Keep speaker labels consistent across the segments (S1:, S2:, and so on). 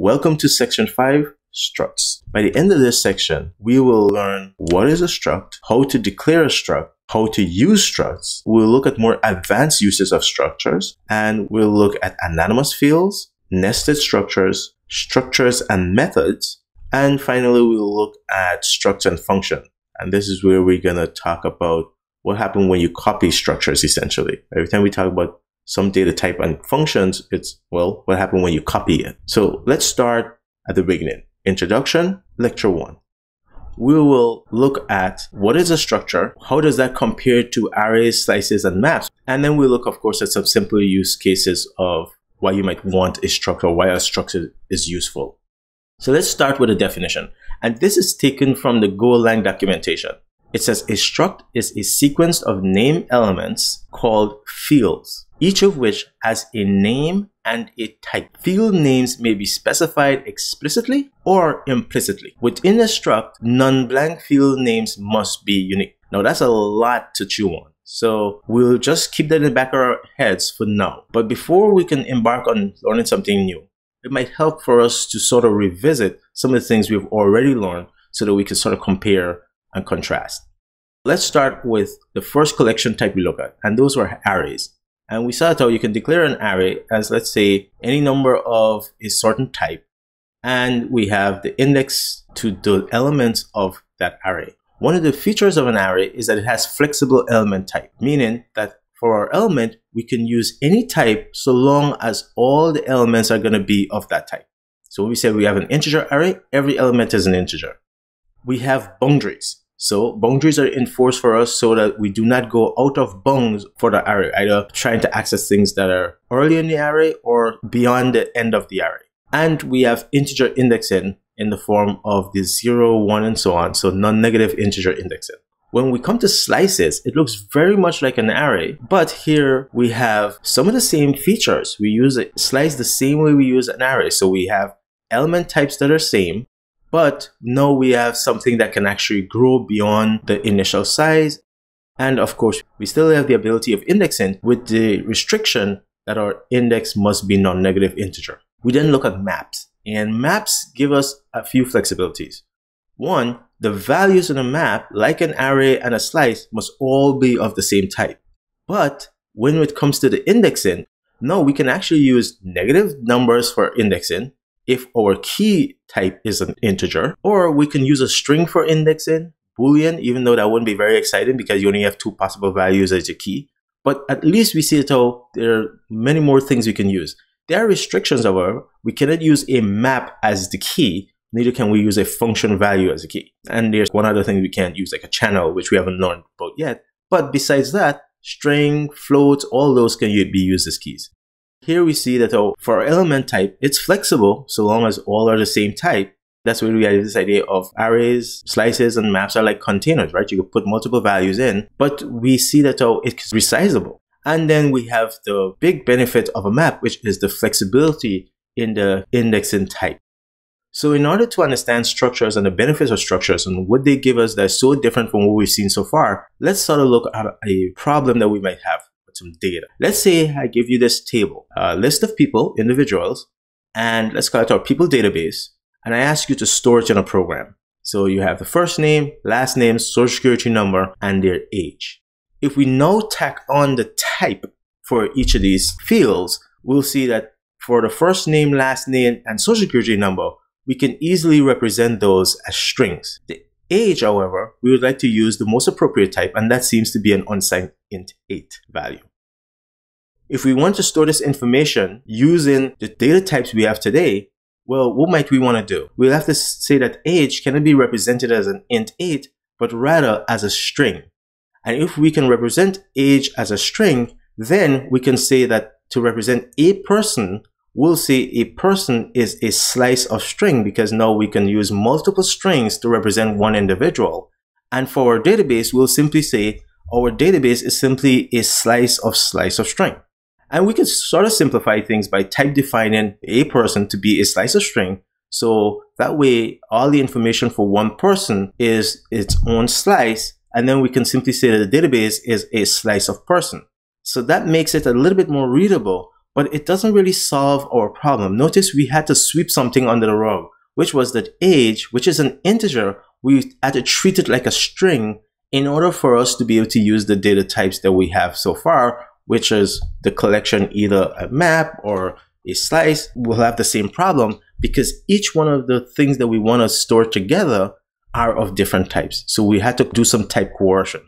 S1: Welcome to section 5, structs. By the end of this section, we will learn what is a struct, how to declare a struct, how to use structs. We'll look at more advanced uses of structures, and we'll look at anonymous fields, nested structures, structures and methods, and finally we'll look at structs and function. And this is where we're going to talk about what happens when you copy structures essentially. Every time we talk about some data type and functions, it's, well, what happened when you copy it? So let's start at the beginning. Introduction, lecture one. We will look at what is a structure, how does that compare to arrays, slices, and maps, and then we'll look, of course, at some simple use cases of why you might want a structure, why a structure is useful. So let's start with a definition. And this is taken from the Golang documentation. It says a struct is a sequence of name elements called fields, each of which has a name and a type. Field names may be specified explicitly or implicitly. Within a struct, non-blank field names must be unique. Now that's a lot to chew on. So we'll just keep that in the back of our heads for now. But before we can embark on learning something new, it might help for us to sort of revisit some of the things we've already learned so that we can sort of compare and contrast. Let's start with the first collection type we look at, and those were arrays. And we saw how you can declare an array as, let's say, any number of a certain type, and we have the index to the elements of that array. One of the features of an array is that it has flexible element type, meaning that for our element, we can use any type so long as all the elements are going to be of that type. So when we say we have an integer array, every element is an integer. We have boundaries. So boundaries are enforced for us so that we do not go out of bounds for the array, either trying to access things that are early in the array or beyond the end of the array. And we have integer indexing in the form of the 0, 1, and so on. So non-negative integer indexing. When we come to slices, it looks very much like an array, but here we have some of the same features. We use a slice the same way we use an array. So we have element types that are same, but now we have something that can actually grow beyond the initial size. And of course, we still have the ability of indexing with the restriction that our index must be non-negative integer. We then look at maps and maps give us a few flexibilities. One, the values in a map, like an array and a slice, must all be of the same type. But when it comes to the indexing, no, we can actually use negative numbers for indexing if our key type is an integer, or we can use a string for indexing, boolean, even though that wouldn't be very exciting because you only have two possible values as your key. But at least we see it how oh, there are many more things we can use. There are restrictions, however. We cannot use a map as the key, neither can we use a function value as a key. And there's one other thing we can't use, like a channel, which we haven't learned about yet. But besides that, string, float, all those can be used as keys. Here we see that oh, for element type, it's flexible so long as all are the same type. That's where we have this idea of arrays, slices, and maps are like containers, right? You can put multiple values in, but we see that oh, it's resizable. And then we have the big benefit of a map, which is the flexibility in the indexing type. So in order to understand structures and the benefits of structures and what they give us that's so different from what we've seen so far, let's sort of look at a problem that we might have some data. Let's say I give you this table, a list of people, individuals, and let's call it our people database, and I ask you to store it in a program. So you have the first name, last name, social security number, and their age. If we now tack on the type for each of these fields, we'll see that for the first name, last name, and social security number, we can easily represent those as strings. The age, however, we would like to use the most appropriate type, and that seems to be an unsigned int 8 value. If we want to store this information using the data types we have today, well, what might we want to do? We'll have to say that age cannot be represented as an int 8, but rather as a string. And if we can represent age as a string, then we can say that to represent a person, we'll say a person is a slice of string because now we can use multiple strings to represent one individual. And for our database, we'll simply say our database is simply a slice of slice of string. And we can sort of simplify things by type defining a person to be a slice of string. So that way, all the information for one person is its own slice. And then we can simply say that the database is a slice of person. So that makes it a little bit more readable. but it doesn't really solve our problem. Notice we had to sweep something under the rug, which was that age, which is an integer, we had to treat it like a string in order for us to be able to use the data types that we have so far, which is the collection, either a map or a slice, will have the same problem because each one of the things that we want to store together are of different types. So we had to do some type coercion.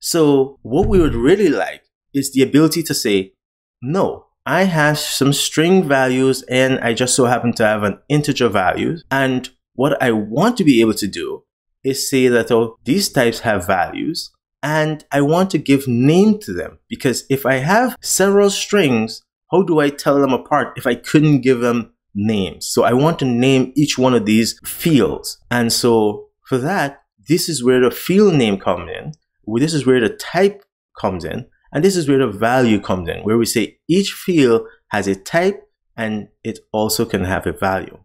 S1: So what we would really like is the ability to say, no, I have some string values and I just so happen to have an integer value. And what I want to be able to do is say that, oh, these types have values and I want to give name to them because if I have several strings, how do I tell them apart if I couldn't give them names? So I want to name each one of these fields. And so for that, this is where the field name comes in. This is where the type comes in. And this is where the value comes in, where we say each field has a type and it also can have a value.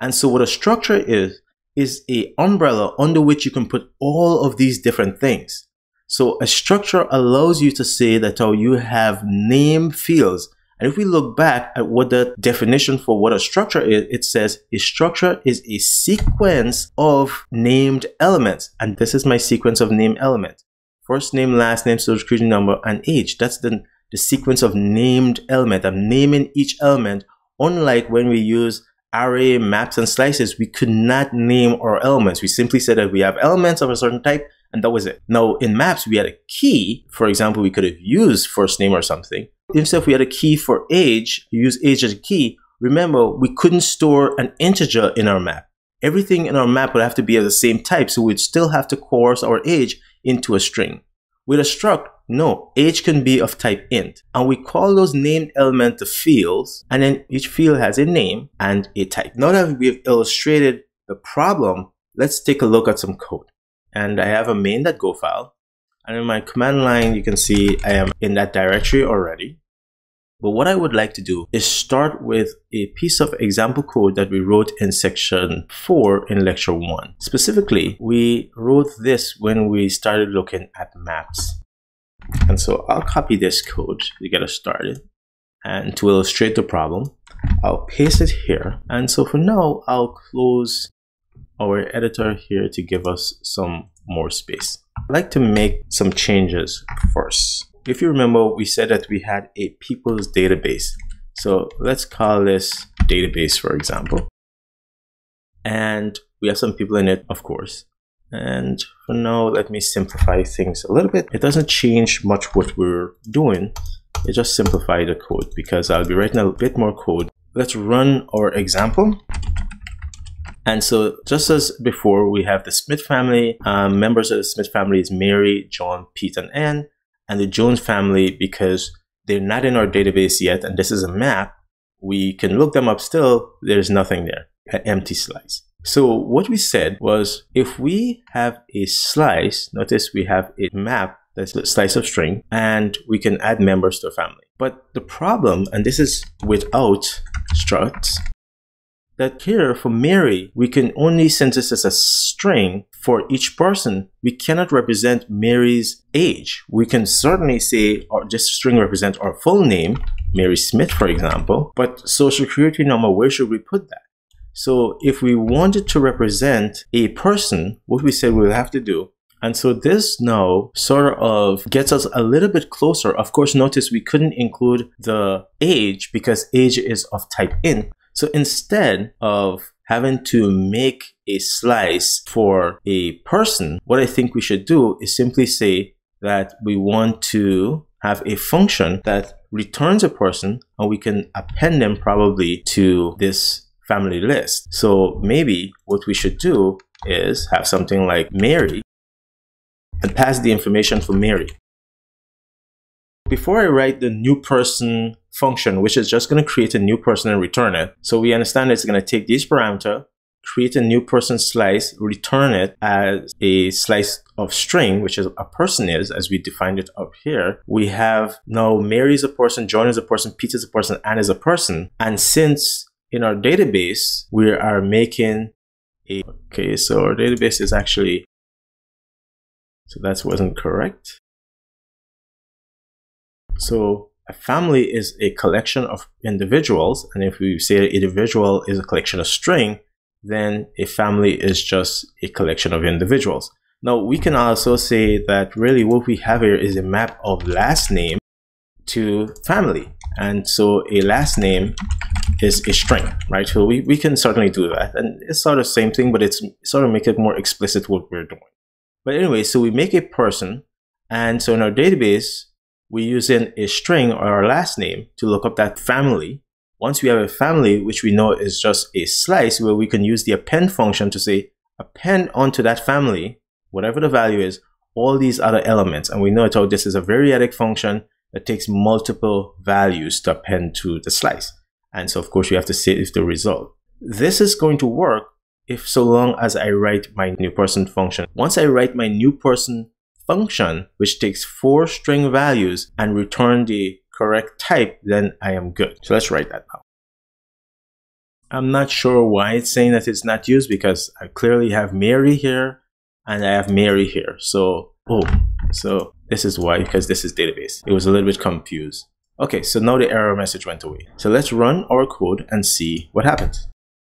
S1: And so what a structure is, is a umbrella under which you can put all of these different things. So a structure allows you to say that oh, you have name fields. And if we look back at what the definition for what a structure is, it says a structure is a sequence of named elements. And this is my sequence of named elements. First name, last name, social security number, and age. That's the, the sequence of named element. I'm naming each element, unlike when we use array, maps, and slices, we could not name our elements. We simply said that we have elements of a certain type, and that was it. Now, in maps, we had a key. For example, we could have used first name or something. Instead, if we had a key for age, use age as a key. Remember, we couldn't store an integer in our map. Everything in our map would have to be of the same type, so we'd still have to coerce our age into a string. With a struct, no, age can be of type int. And we call those named element the fields, and then each field has a name and a type. Now that we've illustrated the problem, let's take a look at some code. And I have a main.go file. And in my command line, you can see I am in that directory already. But what I would like to do is start with a piece of example code that we wrote in section 4 in lecture 1. Specifically, we wrote this when we started looking at maps. And so I'll copy this code to get us started. And to illustrate the problem, I'll paste it here. And so for now, I'll close our editor here to give us some more space. I'd like to make some changes first. If you remember, we said that we had a people's database. So let's call this database, for example. And we have some people in it, of course. And for now, let me simplify things a little bit. It doesn't change much what we're doing. It just simplify the code because I'll be writing a bit more code. Let's run our example. And so just as before, we have the Smith family. Um, members of the Smith family is Mary, John, Pete, and Anne. And the Jones family, because they're not in our database yet, and this is a map, we can look them up still. There's nothing there, an empty slice. So what we said was if we have a slice, notice we have a map that's a slice of string and we can add members to a family. But the problem, and this is without structs, that here for Mary, we can only this as a string for each person. We cannot represent Mary's age. We can certainly say, uh, or just string represent our full name, Mary Smith, for example, but social security number, where should we put that? So if we wanted to represent a person, what we said we'll have to do and so this now sort of gets us a little bit closer. Of course, notice we couldn't include the age because age is of type int. So instead of having to make a slice for a person, what I think we should do is simply say that we want to have a function that returns a person and we can append them probably to this family list. So maybe what we should do is have something like Mary and pass the information for Mary. Before I write the new person function, which is just going to create a new person and return it, so we understand it's going to take this parameter, create a new person slice, return it as a slice of string, which is a person is, as we defined it up here. We have now Mary is a person, John is a person, Peter is a person, Anne is a person. And since in our database, we are making a, okay, so our database is actually, so that wasn't correct. So a family is a collection of individuals. And if we say an individual is a collection of string, then a family is just a collection of individuals. Now we can also say that really what we have here is a map of last name to family. And so a last name is a string, right? So we, we can certainly do that. And it's sort of the same thing, but it's sort of make it more explicit what we're doing. But anyway, so we make a person. And so in our database, we use in a string or our last name to look up that family. Once we have a family, which we know is just a slice where we can use the append function to say append onto that family, whatever the value is, all these other elements. And we know it all oh, this is a variadic function that takes multiple values to append to the slice. And so of course we have to save the result. This is going to work if so long as I write my new person function. Once I write my new person function, which takes four string values and return the correct type, then I am good. So let's write that now. I'm not sure why it's saying that it's not used because I clearly have Mary here and I have Mary here. So, oh, so this is why, because this is database. It was a little bit confused. Okay, so now the error message went away. So let's run our code and see what happens.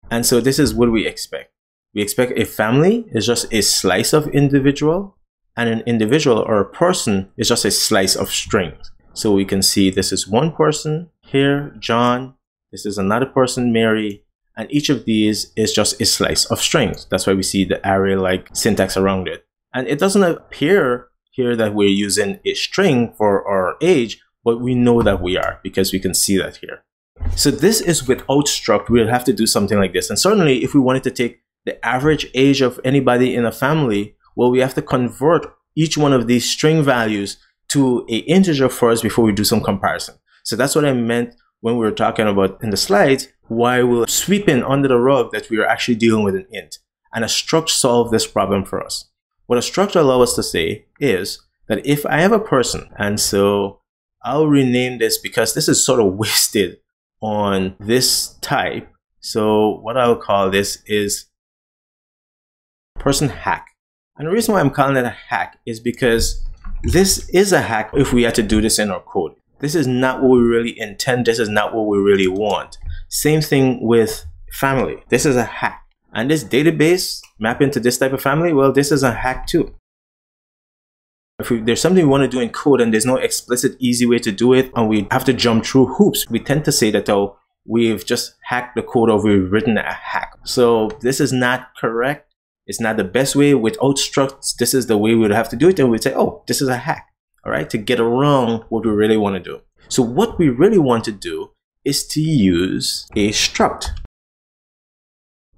S1: And so this is what we expect. We expect a family is just a slice of individual and an individual or a person is just a slice of string. So we can see this is one person here, John. This is another person, Mary. And each of these is just a slice of strings. That's why we see the array-like syntax around it. And it doesn't appear here that we're using a string for our age, but we know that we are because we can see that here. So this is without struct, we'll have to do something like this. And certainly if we wanted to take the average age of anybody in a family, well, we have to convert each one of these string values to a integer first before we do some comparison. So that's what I meant when we were talking about in the slides, why we're sweeping under the rug that we are actually dealing with an int. And a struct solved this problem for us. What a struct allows us to say is that if I have a person, and so I'll rename this because this is sort of wasted on this type. So what I'll call this is person hack. And the reason why I'm calling it a hack is because this is a hack if we had to do this in our code. This is not what we really intend. This is not what we really want. Same thing with family. This is a hack. And this database map into this type of family, well, this is a hack too. If we, there's something we want to do in code and there's no explicit easy way to do it and we have to jump through hoops, we tend to say that, oh, we've just hacked the code or we've written a hack. So this is not correct. It's not the best way without structs. This is the way we would have to do it. And we'd say, oh, this is a hack, all right, to get around what we really want to do. So what we really want to do is to use a struct.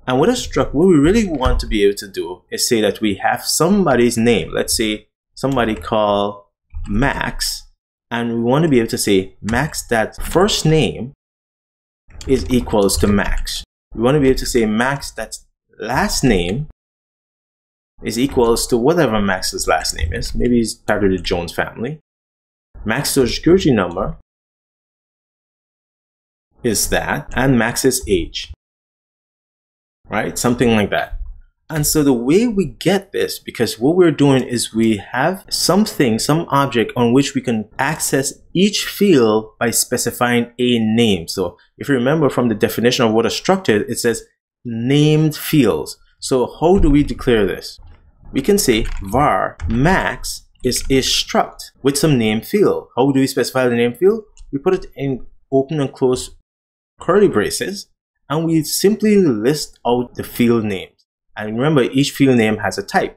S1: And with a struct, what we really want to be able to do is say that we have somebody's name. Let's say somebody called Max, and we want to be able to say Max that first name is equals to Max. We want to be able to say Max that last name is equals to whatever Max's last name is. Maybe he's part of the Jones family. Max's social security number is that, and Max's age. Right? Something like that. And so the way we get this, because what we're doing is we have something, some object on which we can access each field by specifying a name. So if you remember from the definition of what a struct is, it says named fields. So how do we declare this? We can say var max is a struct with some name field. How do we specify the name field? We put it in open and close curly braces and we simply list out the field names. And remember, each field name has a type.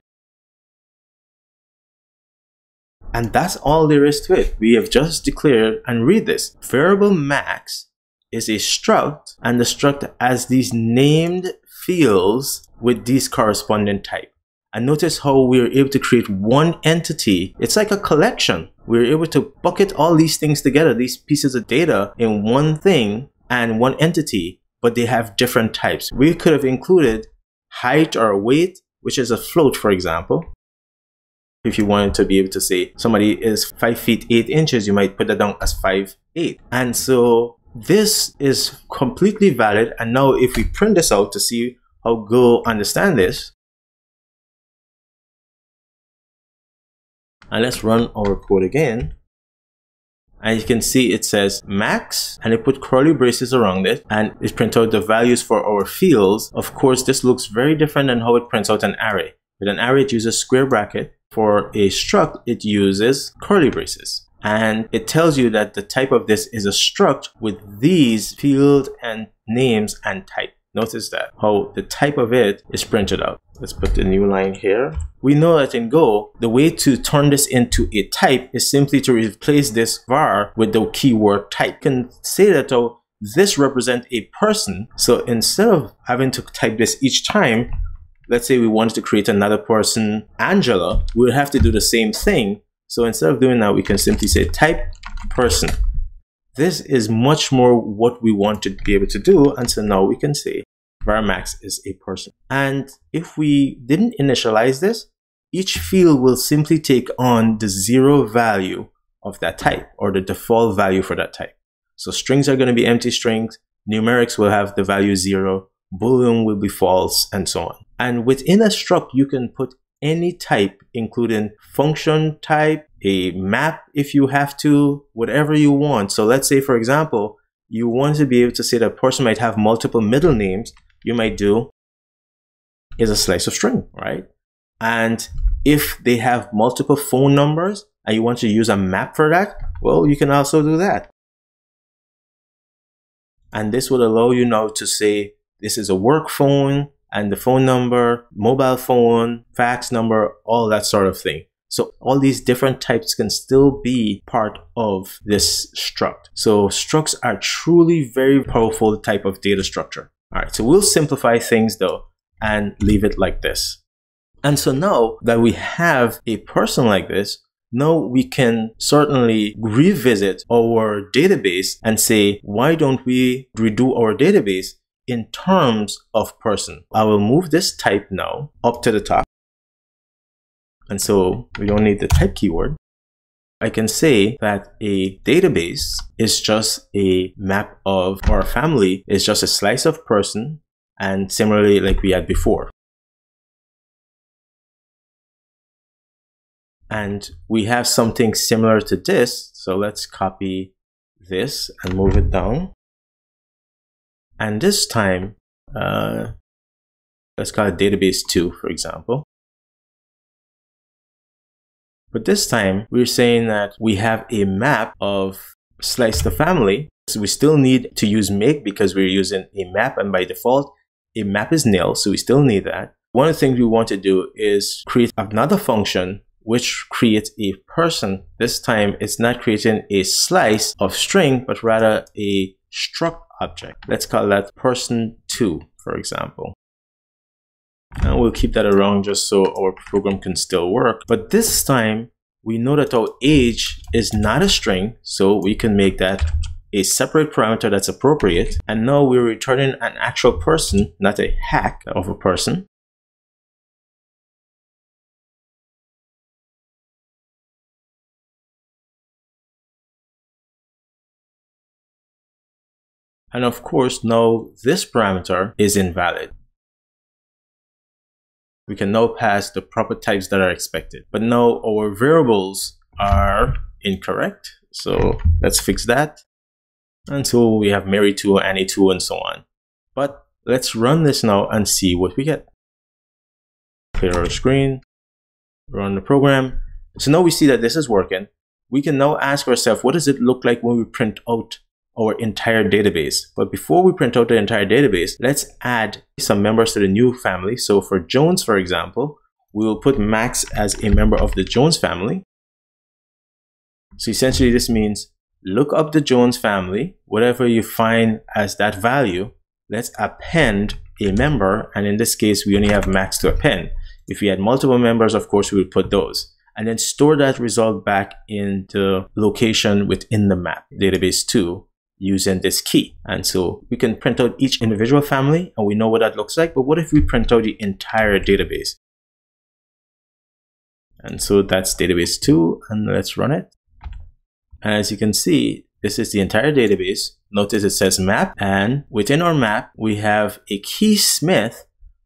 S1: And that's all there is to it. We have just declared and read this. Variable max is a struct and the struct has these named fields with these corresponding type. And notice how we're able to create one entity. It's like a collection. We're able to bucket all these things together, these pieces of data in one thing and one entity, but they have different types. We could have included height or weight, which is a float, for example. If you wanted to be able to say somebody is five feet eight inches, you might put that down as five eight. And so this is completely valid. And now if we print this out to see how Go understand this, And let's run our code again. and you can see it says max and it put curly braces around it and it print out the values for our fields. Of course, this looks very different than how it prints out an array. With an array, it uses square bracket. For a struct, it uses curly braces. And it tells you that the type of this is a struct with these field and names and type. Notice that how the type of it is printed out. Let's put the new line here. We know that in Go, the way to turn this into a type is simply to replace this var with the keyword type. You can say that oh, this represents a person. So instead of having to type this each time, let's say we wanted to create another person, Angela, we would have to do the same thing. So instead of doing that, we can simply say type person. This is much more what we want to be able to do. And so now we can say varmax is a person. And if we didn't initialize this, each field will simply take on the zero value of that type or the default value for that type. So strings are going to be empty strings. Numerics will have the value zero. Boolean will be false and so on. And within a struct, you can put any type, including function type, a map if you have to, whatever you want. So let's say, for example, you want to be able to say that a person might have multiple middle names. You might do is a slice of string, right? And if they have multiple phone numbers and you want to use a map for that, well, you can also do that. And this would allow you now to say this is a work phone and the phone number, mobile phone, fax number, all that sort of thing. So all these different types can still be part of this struct. So structs are truly very powerful type of data structure. All right, so we'll simplify things though and leave it like this. And so now that we have a person like this, now we can certainly revisit our database and say, why don't we redo our database in terms of person. I will move this type now up to the top. And so we don't need the type keyword. I can say that a database is just a map of our family is just a slice of person and similarly like we had before. And we have something similar to this. So let's copy this and move it down. And this time, uh, let's call it database 2, for example. But this time, we're saying that we have a map of slice the family. So we still need to use make because we're using a map and by default, a map is nil. So we still need that. One of the things we want to do is create another function which creates a person. This time it's not creating a slice of string, but rather a struct object. Let's call that person2, for example. And we'll keep that around just so our program can still work. But this time, we know that our age is not a string, so we can make that a separate parameter that's appropriate. And now we're returning an actual person, not a hack of a person. And of course, now this parameter is invalid. We can now pass the proper types that are expected. But now our variables are incorrect. So let's fix that. Until we have Mary2, Annie2, and so on. But let's run this now and see what we get. Clear our screen, run the program. So now we see that this is working. We can now ask ourselves, what does it look like when we print out our entire database. But before we print out the entire database, let's add some members to the new family. So for Jones, for example, we will put Max as a member of the Jones family. So essentially this means look up the Jones family, whatever you find as that value, let's append a member. And in this case, we only have Max to append. If we had multiple members, of course, we would put those and then store that result back in the location within the map database 2 using this key. And so we can print out each individual family and we know what that looks like. But what if we print out the entire database? And so that's database two and let's run it. And as you can see, this is the entire database. Notice it says map and within our map, we have a key Smith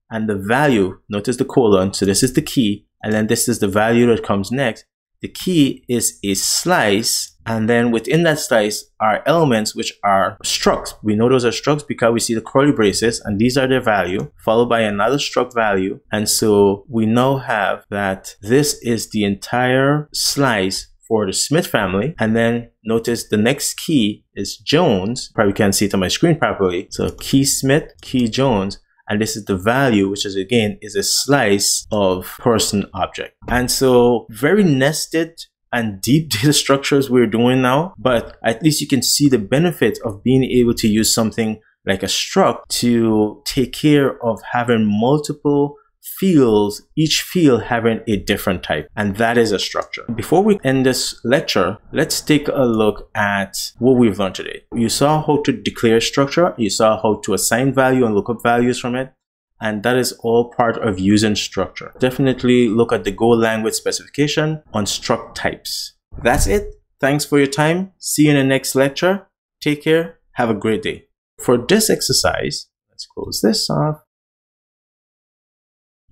S1: and the value, notice the colon. So this is the key and then this is the value that comes next the key is a slice and then within that slice are elements which are structs. We know those are structs because we see the curly braces and these are their value followed by another struct value. And so we now have that this is the entire slice for the Smith family. And then notice the next key is Jones. Probably can't see it on my screen properly. So key Smith, key Jones and this is the value which is again is a slice of person object. And so very nested and deep data structures we're doing now, but at least you can see the benefit of being able to use something like a struct to take care of having multiple fields, each field having a different type, and that is a structure. Before we end this lecture, let's take a look at what we've learned today. You saw how to declare structure, you saw how to assign value and look up values from it, and that is all part of using structure. Definitely look at the Go language specification on struct types. That's it. Thanks for your time. See you in the next lecture. Take care. Have a great day. For this exercise, let's close this off.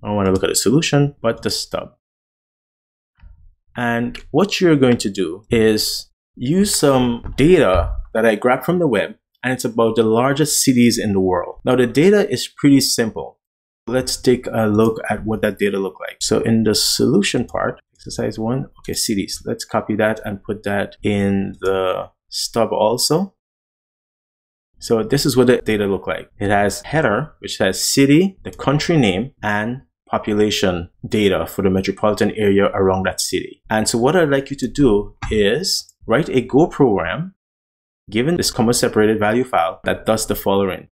S1: I don't want to look at the solution, but the stub. And what you're going to do is use some data that I grabbed from the web, and it's about the largest cities in the world. Now, the data is pretty simple. Let's take a look at what that data look like. So in the solution part, exercise one, okay, cities. Let's copy that and put that in the stub also. So this is what the data look like. It has header, which has city, the country name, and population data for the metropolitan area around that city. And so what I'd like you to do is write a Go program given this comma separated value file that does the following.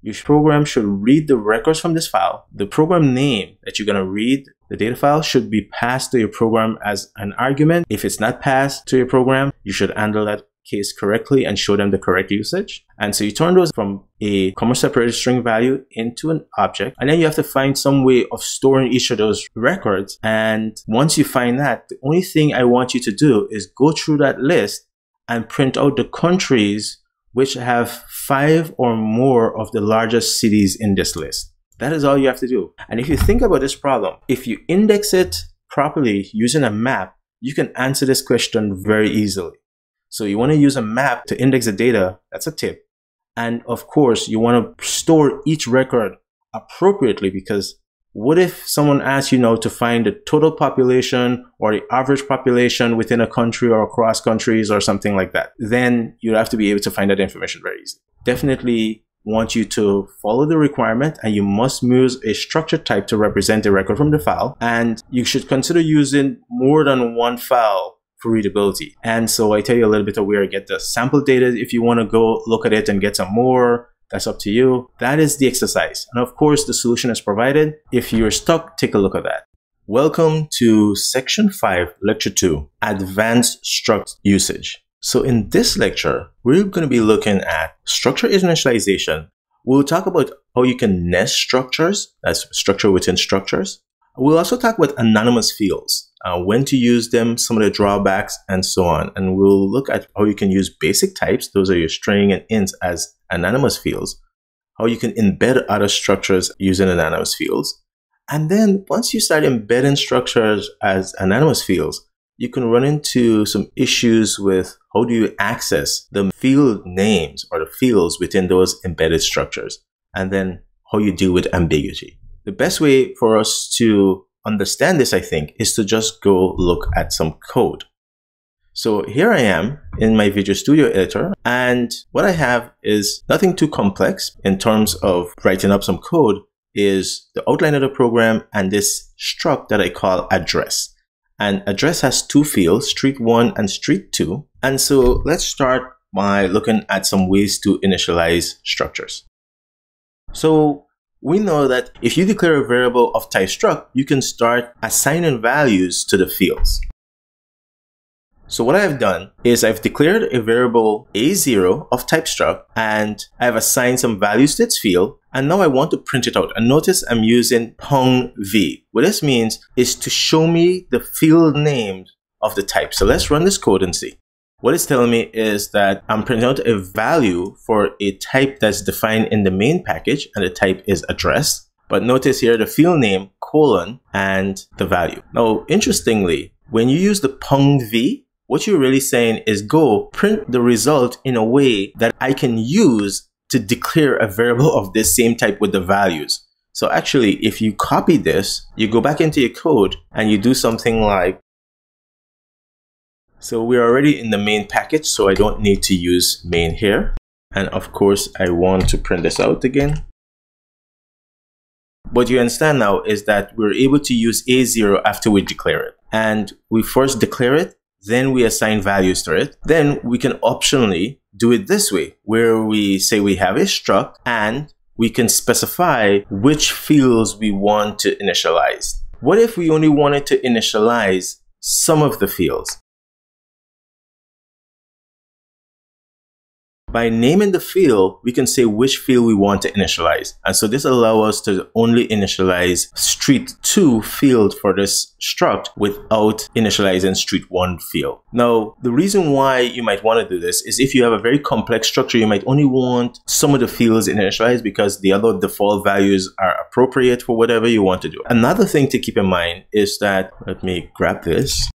S1: Your program should read the records from this file. The program name that you're going to read the data file should be passed to your program as an argument. If it's not passed to your program, you should handle that case correctly and show them the correct usage. And so you turn those from a comma separated string value into an object. And then you have to find some way of storing each of those records. And once you find that, the only thing I want you to do is go through that list and print out the countries which have five or more of the largest cities in this list. That is all you have to do. And if you think about this problem, if you index it properly using a map, you can answer this question very easily. So you want to use a map to index the data. That's a tip. And of course, you want to store each record appropriately because what if someone asks you know to find the total population or the average population within a country or across countries or something like that? Then you have to be able to find that information very easily. Definitely want you to follow the requirement and you must use a structure type to represent the record from the file. And you should consider using more than one file for readability. And so I tell you a little bit of where I get the sample data. If you want to go look at it and get some more, that's up to you. That is the exercise. And of course, the solution is provided. If you're stuck, take a look at that. Welcome to section 5, lecture 2, advanced struct usage. So in this lecture, we're going to be looking at structure initialization. We'll talk about how you can nest structures, that's structure within structures. We'll also talk about anonymous fields, uh, when to use them, some of the drawbacks, and so on. And we'll look at how you can use basic types, those are your string and ints, as anonymous fields, how you can embed other structures using anonymous fields. And then once you start embedding structures as anonymous fields, you can run into some issues with how do you access the field names or the fields within those embedded structures, and then how you deal with ambiguity. The best way for us to understand this, I think, is to just go look at some code. So here I am in my Visual Studio editor, and what I have is nothing too complex in terms of writing up some code is the outline of the program and this struct that I call address. And address has two fields, street one and street two. And so let's start by looking at some ways to initialize structures. So we know that if you declare a variable of type struct, you can start assigning values to the fields. So what I've done is I've declared a variable a0 of type struct and I've assigned some values to its field and now I want to print it out. And notice I'm using pound v. What this means is to show me the field names of the type. So let's run this code and see. What it's telling me is that I'm printing out a value for a type that's defined in the main package and the type is address. But notice here the field name colon and the value. Now, interestingly, When you use the pound v, what you're really saying is go print the result in a way that I can use to declare a variable of this same type with the values. So actually, if you copy this, you go back into your code and you do something like, so we're already in the main package, so I don't need to use main here. And of course, I want to print this out again. What you understand now is that we're able to use A0 after we declare it. And we first declare it, then we assign values to it. Then we can optionally do it this way, where we say we have a struct and we can specify which fields we want to initialize. What if we only wanted to initialize some of the fields? By naming the field, we can say which field we want to initialize. And so this allows us to only initialize street 2 field for this struct without initializing street 1 field. Now, the reason why you might want to do this is if you have a very complex structure, you might only want some of the fields initialized because the other default values are appropriate for whatever you want to do. Another thing to keep in mind is that, let me grab this.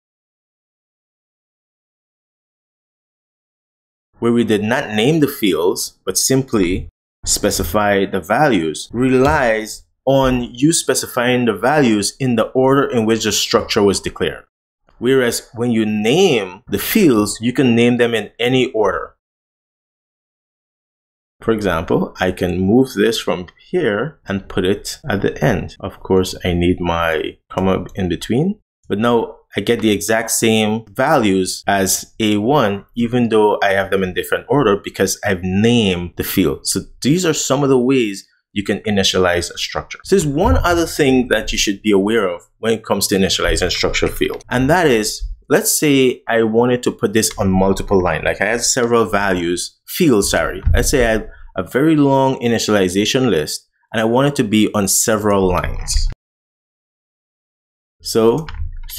S1: Where we did not name the fields, but simply specify the values, relies on you specifying the values in the order in which the structure was declared. Whereas when you name the fields, you can name them in any order. For example, I can move this from here and put it at the end. Of course, I need my comma in between. But now I get the exact same values as A1, even though I have them in different order because I've named the field. So these are some of the ways you can initialize a structure. So there's one other thing that you should be aware of when it comes to initializing structure field. And that is, let's say I wanted to put this on multiple line. Like I had several values, fields, sorry. Let's say I had a very long initialization list and I wanted to be on several lines. So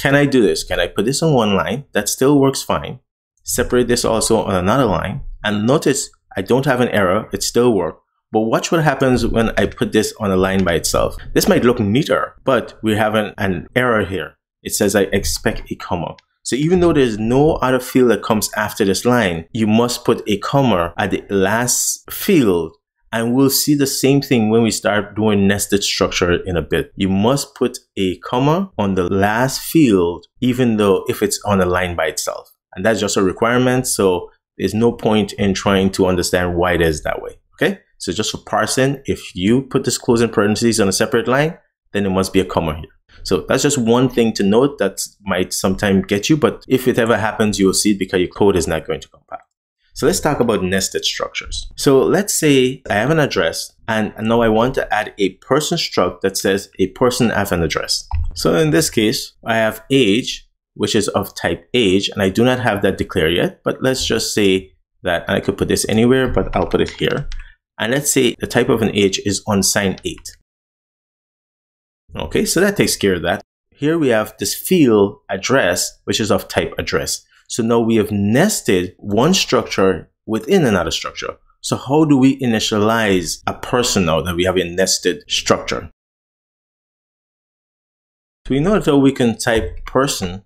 S1: can I do this? Can I put this on one line? That still works fine. Separate this also on another line. And notice I don't have an error. It still works. But watch what happens when I put this on a line by itself. This might look neater, but we have an, an error here. It says I expect a comma. So even though there's no other field that comes after this line, you must put a comma at the last field and we'll see the same thing when we start doing nested structure in a bit. You must put a comma on the last field, even though if it's on a line by itself. And that's just a requirement. So there's no point in trying to understand why it is that way. Okay. So just for parsing, if you put this closing parentheses on a separate line, then it must be a comma here. So that's just one thing to note that might sometimes get you, but if it ever happens, you'll see it because your code is not going to compile. So let's talk about nested structures. So let's say I have an address and now I want to add a person struct that says a person have an address. So in this case, I have age, which is of type age, and I do not have that declared yet, but let's just say that I could put this anywhere, but I'll put it here. And let's say the type of an age is unsigned 8. Okay, so that takes care of that. Here we have this field address, which is of type address. So now we have nested one structure within another structure. So how do we initialize a person now that we have a nested structure? So we know that we can type person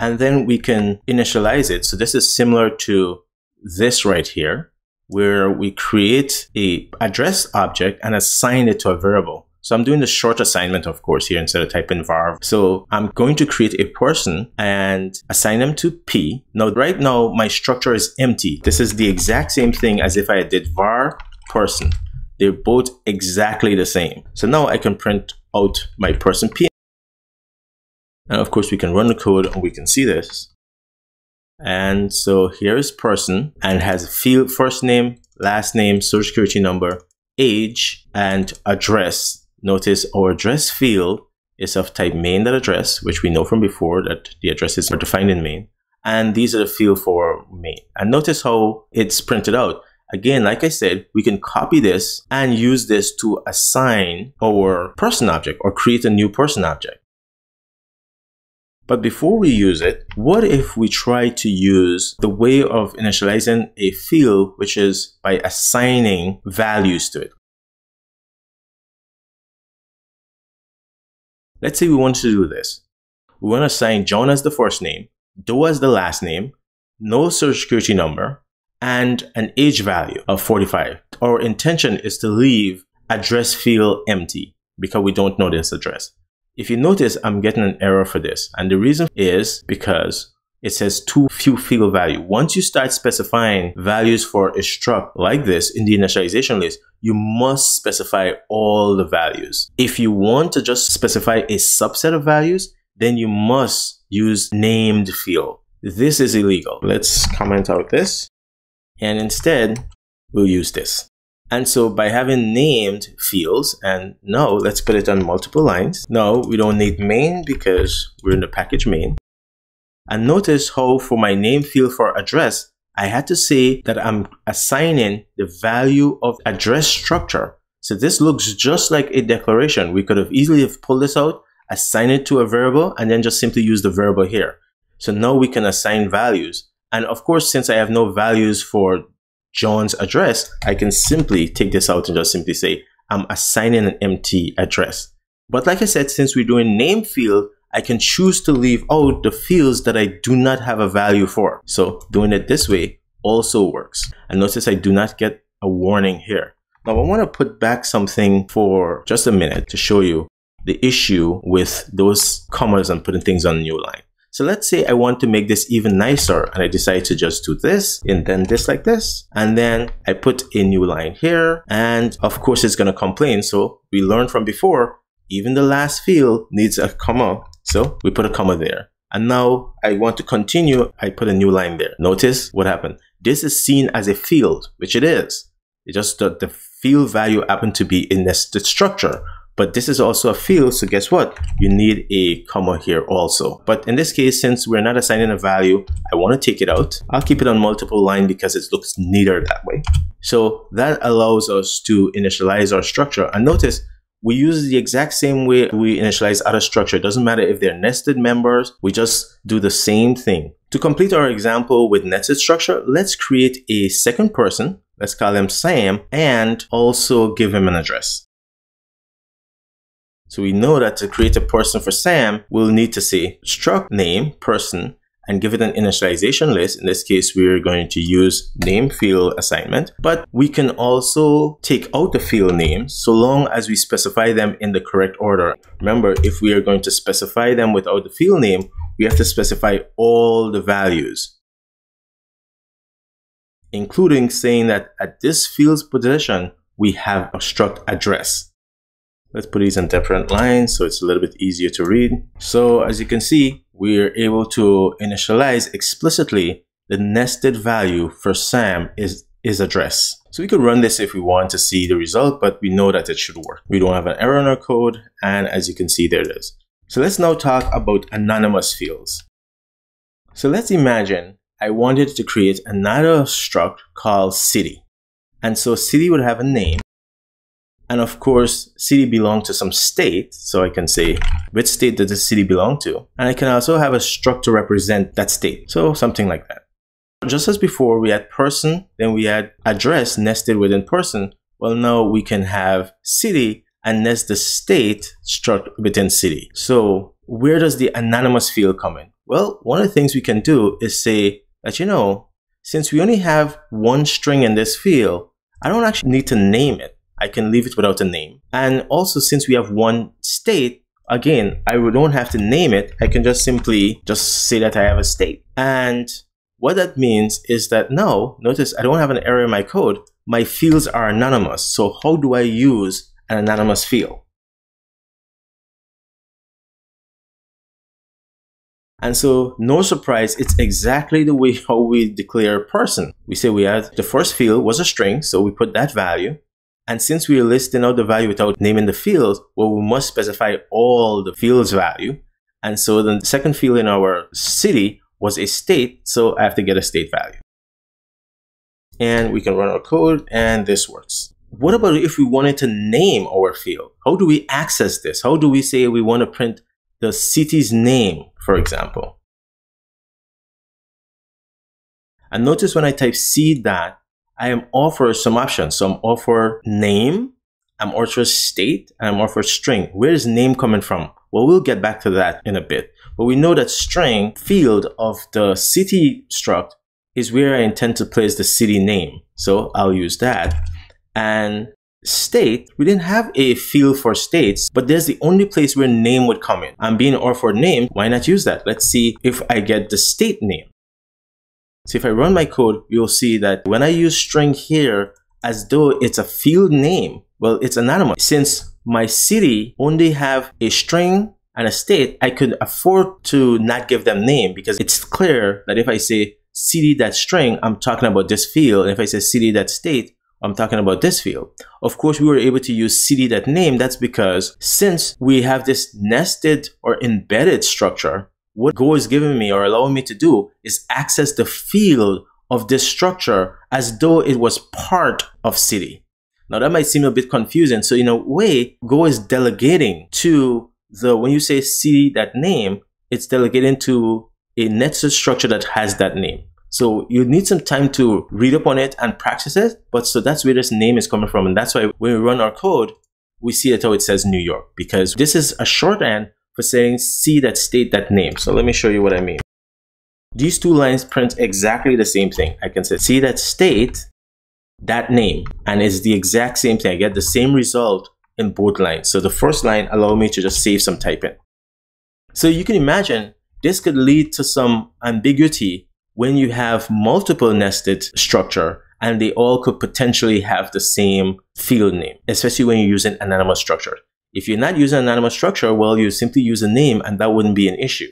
S1: and then we can initialize it. So this is similar to this right here, where we create a address object and assign it to a variable. So I'm doing the short assignment, of course, here instead of typing var. So I'm going to create a person and assign them to P. Now, right now, my structure is empty. This is the exact same thing as if I did var person. They're both exactly the same. So now I can print out my person P. And of course, we can run the code and we can see this. And so here's person and has a field first name, last name, social security number, age, and address Notice our address field is of type main.address, which we know from before that the addresses are defined in main. And these are the field for main. And notice how it's printed out. Again, like I said, we can copy this and use this to assign our person object or create a new person object. But before we use it, what if we try to use the way of initializing a field, which is by assigning values to it? Let's say we want to do this. we want to assign John as the first name, Doe as the last name, no social security number, and an age value of 45. Our intention is to leave address field empty because we don't know this address. If you notice, I'm getting an error for this. And the reason is because it says too few field value. Once you start specifying values for a struct like this in the initialization list, you must specify all the values. If you want to just specify a subset of values, then you must use named field. This is illegal. Let's comment out this. And instead, we'll use this. And so by having named fields, and no, let's put it on multiple lines. No, we don't need main because we're in the package main. And notice how for my name field for address, I had to say that I'm assigning the value of address structure. So this looks just like a declaration. We could have easily have pulled this out, assign it to a variable, and then just simply use the variable here. So now we can assign values. And of course, since I have no values for John's address, I can simply take this out and just simply say, I'm assigning an empty address. But like I said, since we're doing name field, I can choose to leave out the fields that I do not have a value for. So doing it this way also works. And notice I do not get a warning here. Now I want to put back something for just a minute to show you the issue with those commas and putting things on new line. So let's say I want to make this even nicer and I decide to just do this and then this like this. And then I put a new line here and of course it's going to complain. So we learned from before, even the last field needs a comma. So we put a comma there. And now I want to continue. I put a new line there. Notice what happened. This is seen as a field, which it is. It just that the field value happened to be in this the structure. But this is also a field, so guess what? You need a comma here also. But in this case, since we're not assigning a value, I want to take it out. I'll keep it on multiple line because it looks neater that way. So that allows us to initialize our structure. And notice, we use the exact same way we initialize other structure. It doesn't matter if they're nested members, we just do the same thing. To complete our example with nested structure, let's create a second person. Let's call him Sam and also give him an address. So we know that to create a person for Sam, we'll need to say struct name person and give it an initialization list. In this case, we're going to use name field assignment, but we can also take out the field names so long as we specify them in the correct order. Remember, if we are going to specify them without the field name, we have to specify all the values, including saying that at this field's position, we have a struct address. Let's put these in different lines so it's a little bit easier to read. So as you can see, we're able to initialize explicitly the nested value for Sam is, is address. So we could run this if we want to see the result, but we know that it should work. We don't have an error in our code. And as you can see, there it is. So let's now talk about anonymous fields. So let's imagine I wanted to create another struct called city. And so city would have a name and of course, city belong to some state. So I can say, which state does this city belong to? And I can also have a struct to represent that state. So something like that. Just as before, we had person, then we had address nested within person. Well, now we can have city and nest the state struct within city. So where does the anonymous field come in? Well, one of the things we can do is say that, you know, since we only have one string in this field, I don't actually need to name it. I can leave it without a name. And also since we have one state, again, I don't have to name it. I can just simply just say that I have a state. And what that means is that now, notice I don't have an error in my code. My fields are anonymous. So how do I use an anonymous field? And so, no surprise, it's exactly the way how we declare a person. We say we had the first field was a string, so we put that value. And since we are listing out the value without naming the fields, well, we must specify all the fields value. And so the second field in our city was a state, so I have to get a state value. And we can run our code and this works. What about if we wanted to name our field? How do we access this? How do we say we want to print the city's name, for example? And notice when I type c dot, I am offered some options. So I'm offered name I'm also state, and I'm also string. Where is name coming from? Well, we'll get back to that in a bit. But we know that string field of the city struct is where I intend to place the city name. So I'll use that. And state, we didn't have a field for states, but there's the only place where name would come in. I'm being for name, why not use that? Let's see if I get the state name. So if I run my code, you'll see that when I use string here, as though it's a field name, well, it's anonymous. Since my city only have a string and a state, I could afford to not give them name because it's clear that if I say city that string, I'm talking about this field. And if I say city that state, I'm talking about this field. Of course, we were able to use city that name. That's because since we have this nested or embedded structure, what Go is giving me or allowing me to do is access the field of this structure as though it was part of city. Now that might seem a bit confusing. So in a way, Go is delegating to the, when you say city that name, it's delegating to a nested structure that has that name. So you need some time to read up on it and practice it. But so that's where this name is coming from. And that's why when we run our code, we see it how it says New York because this is a shorthand for saying see that state that name. So let me show you what I mean. These two lines print exactly the same thing. I can say see that state that name and it's the exact same thing. I get the same result in both lines. So the first line allow me to just save some typing. So you can imagine this could lead to some ambiguity when you have multiple nested structure and they all could potentially have the same field name, especially when you're using anonymous structure. If you're not using an anonymous structure, well, you simply use a name and that wouldn't be an issue.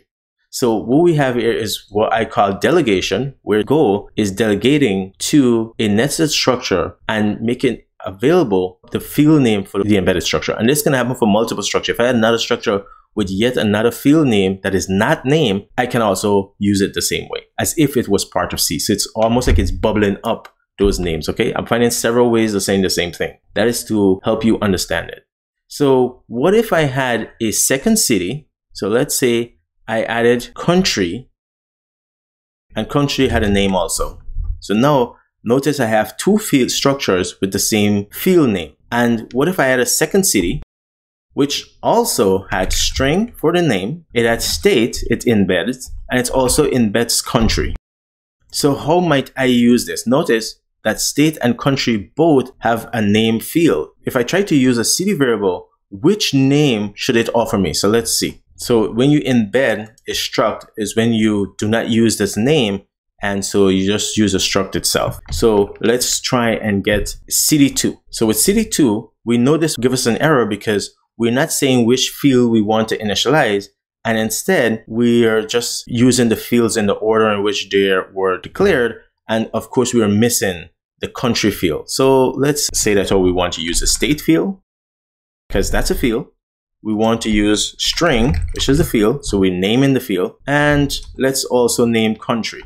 S1: So what we have here is what I call delegation, where Go is delegating to a nested structure and making available the field name for the embedded structure. And this can happen for multiple structure. If I had another structure with yet another field name that is not name, I can also use it the same way as if it was part of C. So it's almost like it's bubbling up those names. Okay. I'm finding several ways of saying the same thing. That is to help you understand it. So what if I had a second city? So let's say I added country and country had a name also. So now notice I have two field structures with the same field name. And what if I had a second city which also had string for the name, it had state, it embeds, and it also embeds country. So how might I use this? Notice that state and country both have a name field. If I try to use a city variable, which name should it offer me? So let's see. So when you embed a struct is when you do not use this name and so you just use a struct itself. So let's try and get city2. So with city2, we know this give us an error because we're not saying which field we want to initialize. And instead, we are just using the fields in the order in which they were declared. And of course, we are missing the country field. So let's say that all we want to use a state field because that's a field. We want to use string, which is the field. So we name in the field and let's also name country.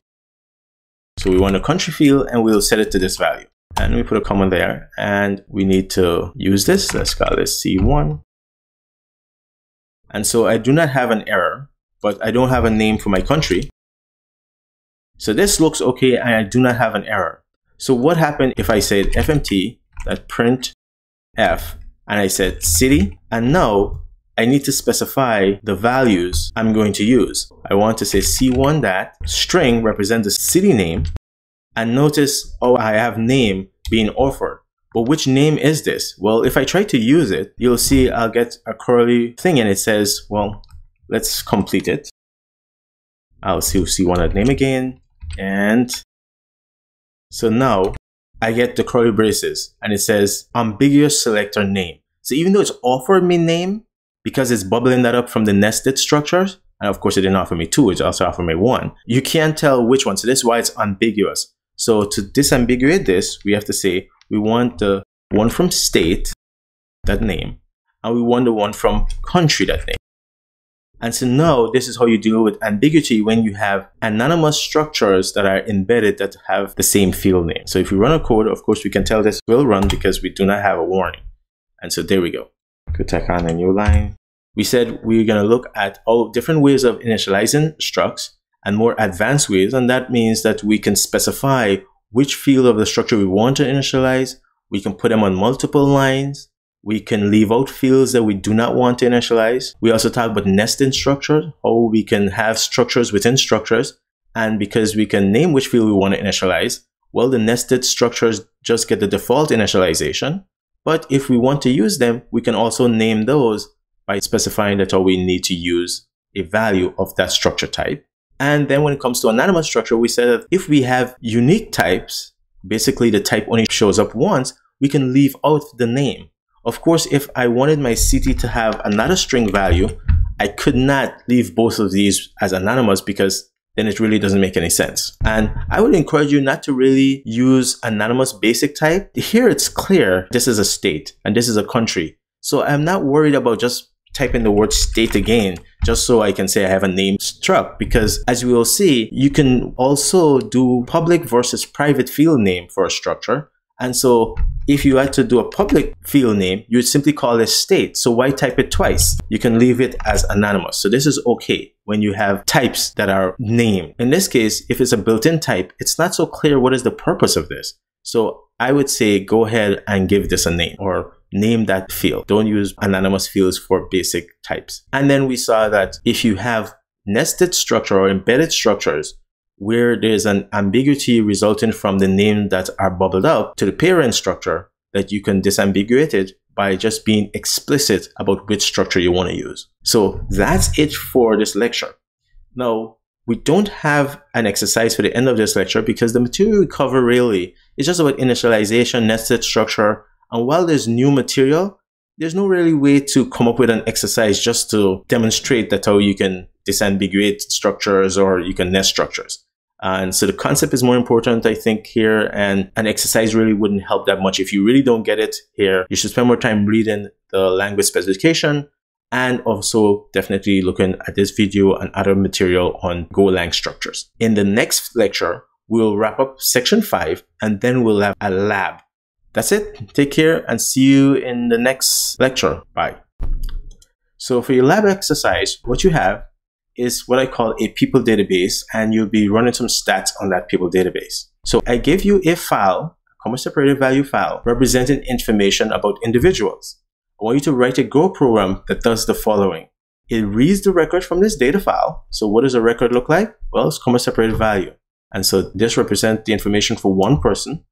S1: So we want a country field and we'll set it to this value. And we put a comma there and we need to use this. Let's call this C1. And so I do not have an error, but I don't have a name for my country. So this looks okay and I do not have an error. So what happened if I said fmt that print f and I said city and now I need to specify the values I'm going to use. I want to say c1 that string represents the city name and notice oh I have name being offered. But which name is this? Well, if I try to use it, you'll see I'll get a curly thing and it says, well, let's complete it. I'll see, see one name again. And so now I get the curly braces and it says ambiguous selector name. So even though it's offered me name, because it's bubbling that up from the nested structures, and of course it didn't offer me two, it also offered me one, you can't tell which one. So this is why it's ambiguous. So to disambiguate this, we have to say we want the one from state, that name, and we want the one from country, that name. And so now this is how you deal with ambiguity when you have anonymous structures that are embedded that have the same field name. So if we run a code, of course, we can tell this will run because we do not have a warning. And so there we go. Could take on a new line. We said we're going to look at all different ways of initializing structs and more advanced ways. And that means that we can specify which field of the structure we want to initialize. We can put them on multiple lines We can leave out fields that we do not want to initialize. We also talk about nested structures, how we can have structures within structures. And because we can name which field we want to initialize, well, the nested structures just get the default initialization. But if we want to use them, we can also name those by specifying that oh, we need to use a value of that structure type. And then when it comes to anonymous structure, we said that if we have unique types, basically the type only shows up once, we can leave out the name. Of course, if I wanted my city to have another string value, I could not leave both of these as anonymous because then it really doesn't make any sense. And I would encourage you not to really use anonymous basic type. Here it's clear this is a state and this is a country. So I'm not worried about just typing the word state again just so I can say I have a name struct because as we will see, you can also do public versus private field name for a structure. And so if you had to do a public field name, you would simply call it state. So why type it twice? You can leave it as anonymous. So this is okay when you have types that are named. In this case, if it's a built-in type, it's not so clear what is the purpose of this. So I would say go ahead and give this a name or name that field. Don't use anonymous fields for basic types. And then we saw that if you have nested structure or embedded structures where there's an ambiguity resulting from the name that are bubbled up to the parent structure, that you can disambiguate it by just being explicit about which structure you want to use. So that's it for this lecture. Now, we don't have an exercise for the end of this lecture because the material we cover really is just about initialization, nested structure, and while there's new material, there's no really way to come up with an exercise just to demonstrate that how you can disambiguate structures or you can nest structures. Uh, and so the concept is more important, I think, here. And an exercise really wouldn't help that much. If you really don't get it here, you should spend more time reading the language specification and also definitely looking at this video and other material on Golang structures. In the next lecture, we'll wrap up section five and then we'll have a lab that's it. Take care and see you in the next lecture. Bye. So for your lab exercise, what you have is what I call a people database, and you'll be running some stats on that people database. So I give you a file, a comma separated value file, representing information about individuals. I want you to write a Go program that does the following. It reads the record from this data file. So what does a record look like? Well, it's comma separated value. And so this represents the information for one person.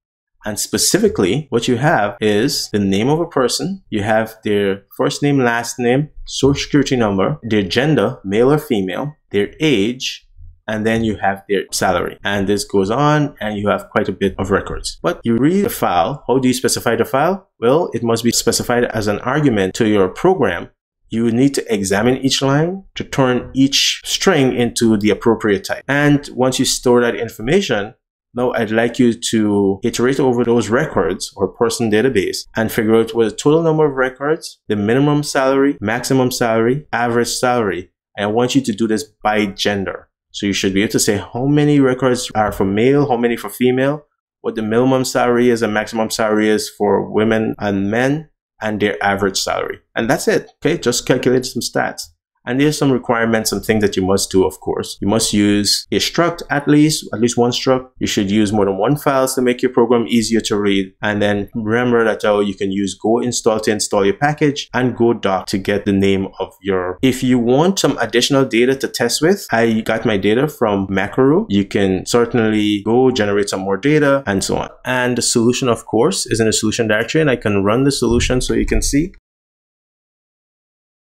S1: And specifically, what you have is the name of a person. You have their first name, last name, social security number, their gender, male or female, their age, and then you have their salary. And this goes on and you have quite a bit of records. But you read the file. How do you specify the file? Well, it must be specified as an argument to your program. You need to examine each line to turn each string into the appropriate type. And once you store that information, now I'd like you to iterate over those records or person database and figure out what the total number of records, the minimum salary, maximum salary, average salary. And I want you to do this by gender. So you should be able to say how many records are for male, how many for female, what the minimum salary is and maximum salary is for women and men, and their average salary. And that's it. Okay, just calculate some stats. And there's some requirements, some things that you must do, of course. You must use a struct at least, at least one struct. You should use more than one files to make your program easier to read. And then remember that oh, you can use go install to install your package and go doc to get the name of your. If you want some additional data to test with, I got my data from Mockaroo. You can certainly go generate some more data and so on. And the solution, of course, is in the solution directory and I can run the solution so you can see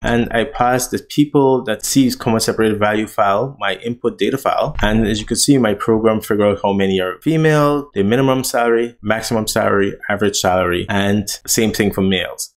S1: and I pass the people that sees comma separated value file, my input data file. And as you can see, my program figure out how many are female, the minimum salary, maximum salary, average salary, and same thing for males.